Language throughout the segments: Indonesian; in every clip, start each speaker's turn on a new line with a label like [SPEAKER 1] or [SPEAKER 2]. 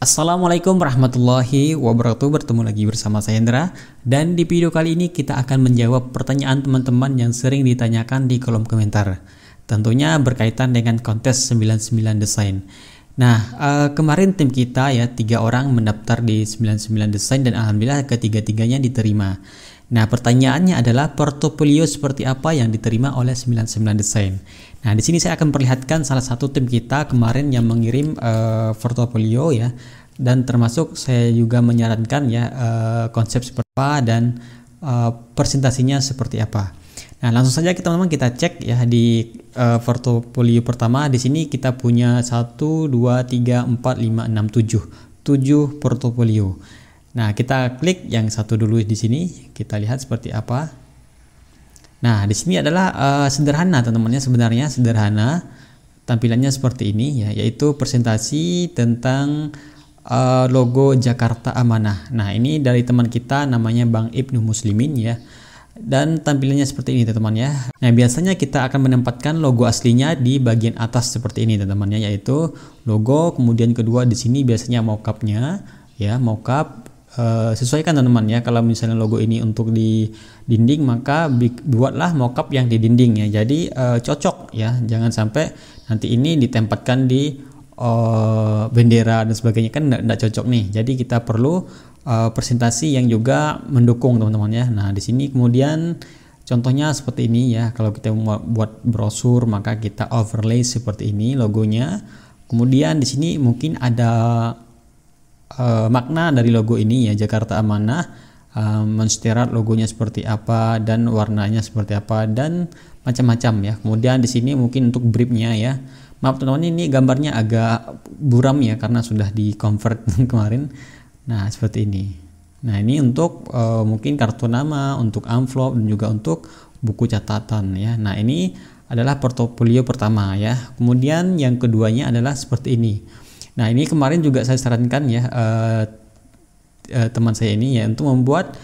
[SPEAKER 1] Assalamualaikum warahmatullahi wabarakatuh. Bertemu lagi bersama saya Hendra Dan di video kali ini kita akan menjawab pertanyaan teman-teman yang sering ditanyakan di kolom komentar. Tentunya berkaitan dengan kontes 99 desain. Nah uh, kemarin tim kita ya tiga orang mendaftar di 99 desain dan Alhamdulillah ketiga-tiganya diterima Nah, pertanyaannya adalah portofolio seperti apa yang diterima oleh 99 Design. Nah, di sini saya akan perlihatkan salah satu tim kita kemarin yang mengirim uh, portofolio ya dan termasuk saya juga menyarankan ya uh, konsep seperti apa dan uh, presentasinya seperti apa. Nah, langsung saja kita teman-teman kita cek ya di uh, portofolio pertama di sini kita punya 1 2 3 4 5 6 7 7 portofolio. Nah, kita klik yang satu dulu di sini, kita lihat seperti apa. Nah, di sini adalah uh, sederhana teman-teman ya, sebenarnya sederhana. Tampilannya seperti ini ya, yaitu presentasi tentang uh, logo Jakarta Amanah. Nah, ini dari teman kita namanya Bang Ibnu Muslimin ya. Dan tampilannya seperti ini teman-teman ya. Nah, biasanya kita akan menempatkan logo aslinya di bagian atas seperti ini teman-teman ya, yaitu logo, kemudian kedua di sini biasanya mockupnya ya, mockup Uh, sesuaikan teman-teman ya. Kalau misalnya logo ini untuk di dinding maka buatlah mockup yang di dinding ya. Jadi uh, cocok ya. Jangan sampai nanti ini ditempatkan di uh, bendera dan sebagainya. Kan tidak cocok nih. Jadi kita perlu uh, presentasi yang juga mendukung teman-teman ya. Nah di sini kemudian contohnya seperti ini ya. Kalau kita mau buat brosur maka kita overlay seperti ini logonya. Kemudian di sini mungkin ada uh, makna dari logo ini ya Jakarta Amanah uh, mensterat logonya seperti apa dan warnanya seperti apa dan macam-macam ya. Kemudian di sini mungkin untuk briefnya ya. Maaf teman-teman ini gambarnya agak buram ya karena sudah di convert kemarin. Nah seperti ini. Nah ini untuk uh, mungkin kartu nama, untuk amplop dan juga untuk buku catatan ya. Nah ini adalah portofolio pertama ya. Kemudian yang keduanya adalah seperti ini. Nah ini kemarin juga saya sarankan ya uh, uh, teman saya ini ya untuk membuat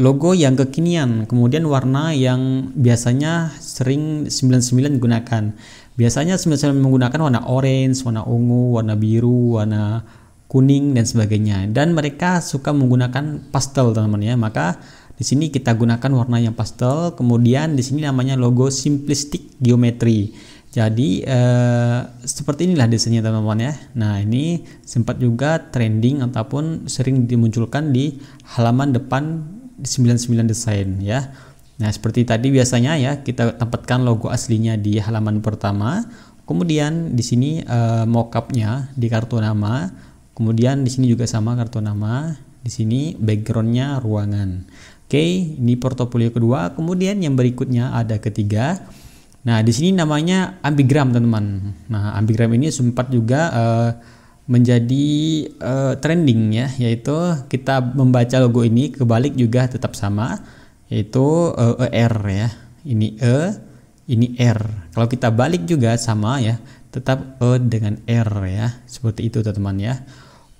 [SPEAKER 1] logo yang kekinian, kemudian warna yang biasanya sering 99 gunakan. Biasanya 99 menggunakan warna orange, warna ungu, warna biru, warna kuning dan sebagainya. Dan mereka suka menggunakan pastel teman-teman ya. Maka di sini kita gunakan warna yang pastel. Kemudian di sini namanya logo simplistic geometry. Jadi eh, seperti inilah desainnya teman-teman ya. Nah ini sempat juga trending ataupun sering dimunculkan di halaman depan 99 desain ya. Nah seperti tadi biasanya ya kita tempatkan logo aslinya di halaman pertama. Kemudian di sini eh, mockupnya di kartu nama. Kemudian di sini juga sama kartu nama. Di sini backgroundnya ruangan. Oke, ini portofolio kedua. Kemudian yang berikutnya ada ketiga Nah, di sini namanya ambigram, teman-teman. Nah, ambigram ini sempat juga uh, menjadi uh, trending ya, yaitu kita membaca logo ini kebalik juga tetap sama, yaitu uh, ER ya. Ini E, ini R. Kalau kita balik juga sama ya, tetap E dengan R ya. Seperti itu, teman-teman ya.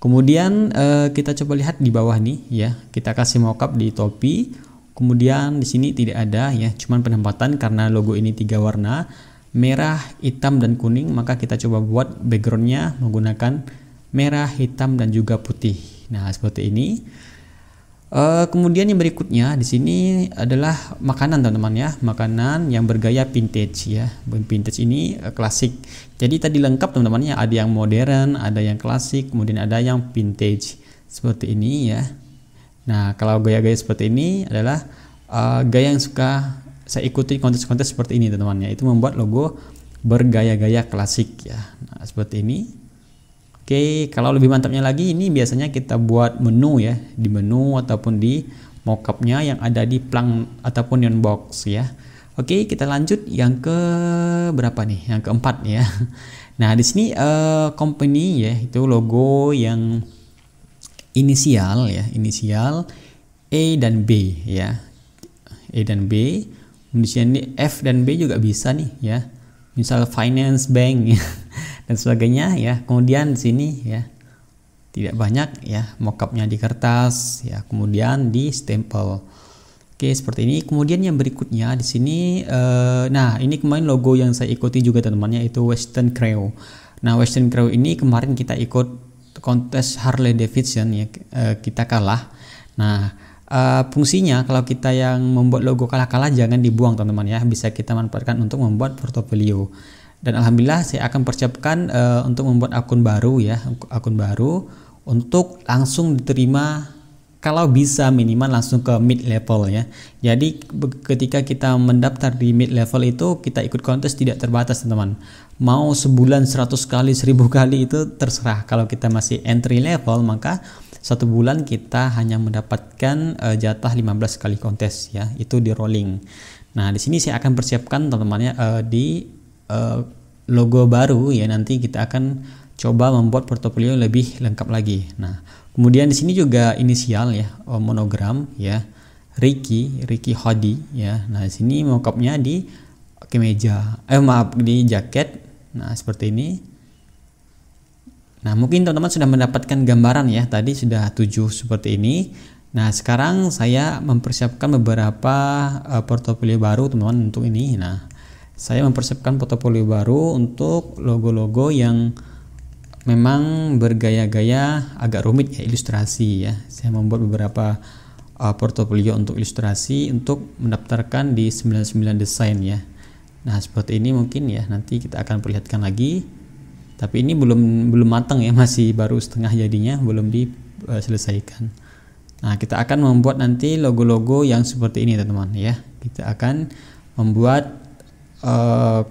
[SPEAKER 1] Kemudian uh, kita coba lihat di bawah nih ya, kita kasih mockup di topi Kemudian di sini tidak ada ya, cuman penempatan karena logo ini tiga warna, merah, hitam dan kuning, maka kita coba buat backgroundnya menggunakan merah, hitam dan juga putih. Nah seperti ini. Uh, kemudian yang berikutnya di sini adalah makanan teman-teman ya, makanan yang bergaya vintage ya. Vintage ini uh, klasik. Jadi tadi lengkap teman-teman ya, ada yang modern, ada yang klasik, kemudian ada yang vintage seperti ini ya. Nah, kalau gaya-gaya seperti ini adalah uh, gaya yang suka saya ikuti kontes-kontes seperti ini teman-teman ya. Itu membuat logo bergaya-gaya klasik ya. Nah, seperti ini. Oke, kalau lebih mantapnya lagi ini biasanya kita buat menu ya, di menu ataupun di mockupnya yang ada di plank ataupun neon box ya. Oke, kita lanjut yang ke berapa nih? Yang keempat ya. Nah, di sini uh, company ya, itu logo yang inisial ya, inisial E dan B ya. E dan B. Kemudian ini F dan B juga bisa nih ya. Misal finance bank ya, dan sebagainya ya. Kemudian di sini ya tidak banyak ya mockupnya di kertas ya. Kemudian di stempel. Oke, seperti ini. Kemudian yang berikutnya di sini eh, nah, ini kemarin logo yang saya ikuti juga teman-teman itu Western Crow. Nah, Western Crow ini kemarin kita ikut kontes Harley Davidson ya uh, kita kalah. Nah, uh, fungsinya kalau kita yang membuat logo kalah-kalah jangan dibuang teman-teman ya, bisa kita manfaatkan untuk membuat portofolio. Dan alhamdulillah saya akan persiapkan uh, untuk membuat akun baru ya, akun baru untuk langsung diterima kalau bisa minimal langsung ke mid level ya. Jadi ketika kita mendaftar di mid level itu kita ikut kontes tidak terbatas teman-teman. Mau sebulan 100 kali 1000 kali itu terserah. Kalau kita masih entry level maka satu bulan kita hanya mendapatkan uh, jatah 15 kali kontes ya. Itu di rolling. Nah, di sini saya akan persiapkan teman-teman ya uh, di uh, logo baru ya nanti kita akan coba membuat portofolio lebih lengkap lagi. Nah, Kemudian di sini juga inisial ya, oh, monogram ya. Ricky, Ricky Hodi ya. Nah, di sini mokapnya di kemeja. Eh maaf, di jaket. Nah, seperti ini. Nah, mungkin teman-teman sudah mendapatkan gambaran ya. Tadi sudah tujuh seperti ini. Nah, sekarang saya mempersiapkan beberapa uh, portofolio baru teman-teman untuk ini. Nah, saya mempersiapkan portofolio baru untuk logo-logo yang memang bergaya-gaya agak rumit ya ilustrasi ya. Saya membuat beberapa uh, portofolio untuk ilustrasi untuk mendaftarkan di 99 desain ya. Nah, seperti ini mungkin ya nanti kita akan perlihatkan lagi. Tapi ini belum belum matang ya, masih baru setengah jadinya, belum diselesaikan. Nah, kita akan membuat nanti logo-logo yang seperti ini teman-teman ya. Kita akan membuat uh,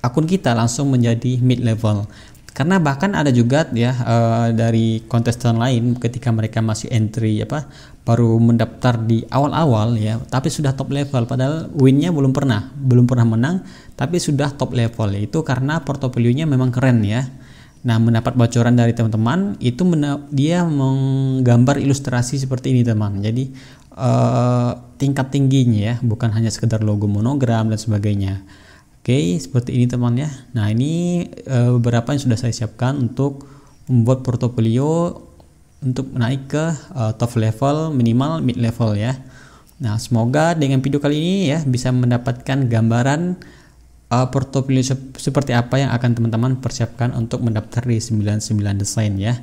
[SPEAKER 1] akun kita langsung menjadi mid level karena bahkan ada juga ya uh, dari kontestan lain ketika mereka masih entry apa baru mendaftar di awal-awal ya tapi sudah top level. Padahal winnya belum pernah belum pernah menang tapi sudah top level. Itu karena portofolionya memang keren ya. Nah mendapat bocoran dari teman-teman itu dia menggambar ilustrasi seperti ini teman. Jadi uh, tingkat tingginya ya bukan hanya sekedar logo monogram dan sebagainya Oke, seperti ini teman ya. Nah, ini e, beberapa yang sudah saya siapkan untuk membuat portofolio untuk naik ke e, top level minimal mid level ya. Nah, semoga dengan video kali ini ya bisa mendapatkan gambaran e, portofolio se seperti apa yang akan teman-teman persiapkan untuk mendaftar di 99 desain ya.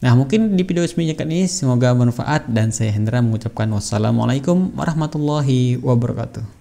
[SPEAKER 1] Nah, mungkin di video sebenarnya ini semoga bermanfaat dan saya Hendra mengucapkan wassalamualaikum warahmatullahi wabarakatuh.